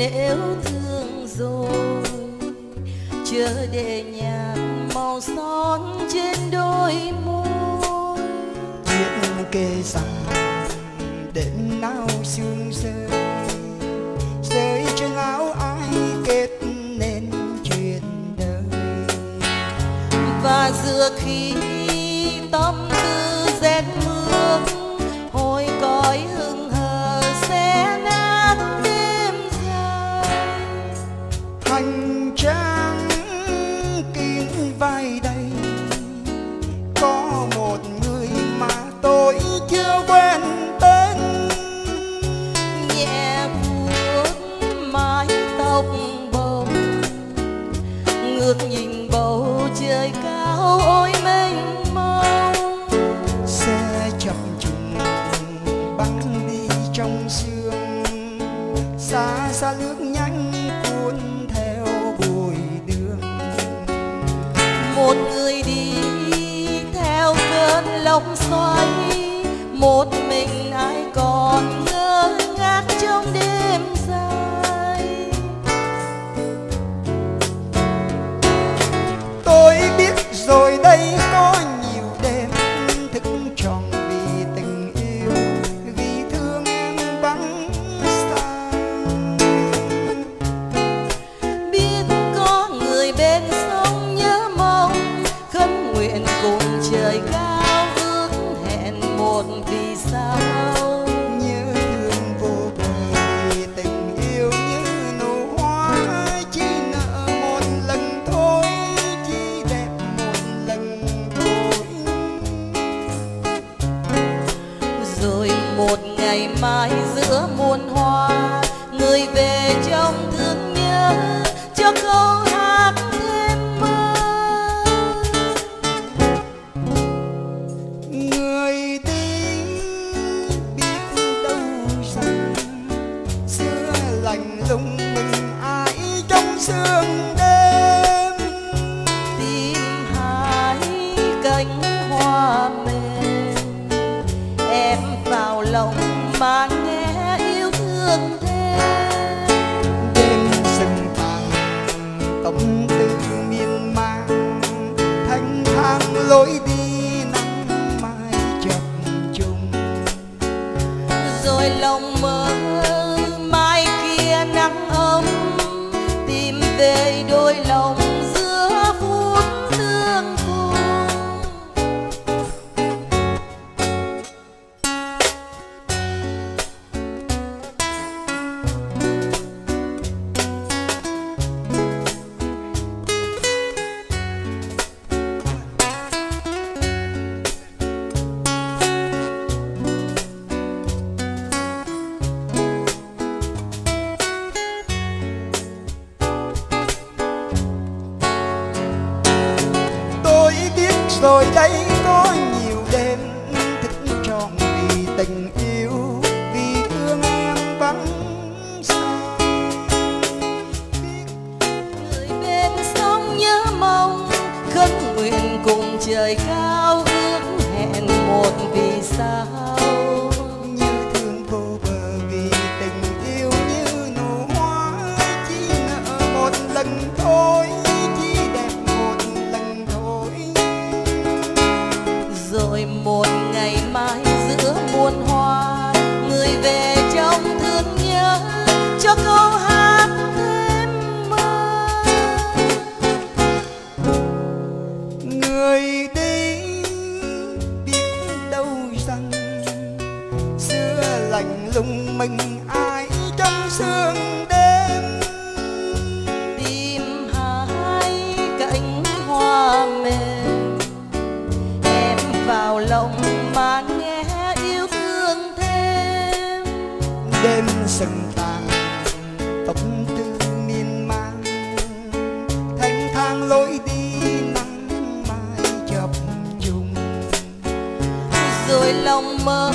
nếu thương rồi chưa để nhạc màu son trên đôi môi. Chuyện kể rằng đến nao sương rơi rơi trên áo ai kết nên chuyện đời. Và giữa khi tâm anh trai độc số giữa muôn hoa. rồi lòng mơ rồi đây có nhiều đêm thức tròn vì tình yêu, vì thương em vắng xa người bên sông nhớ mong, khấn nguyện cùng trời cao ước hẹn một vì sao. mình ai trong sương đêm. Tìm hai cánh hoa mềm em vào lòng mà nghe yêu thương thêm. Đêm sừng tàn tống tư miên man thanh thang lối đi nắng mai chập trùng. Rồi lòng mơ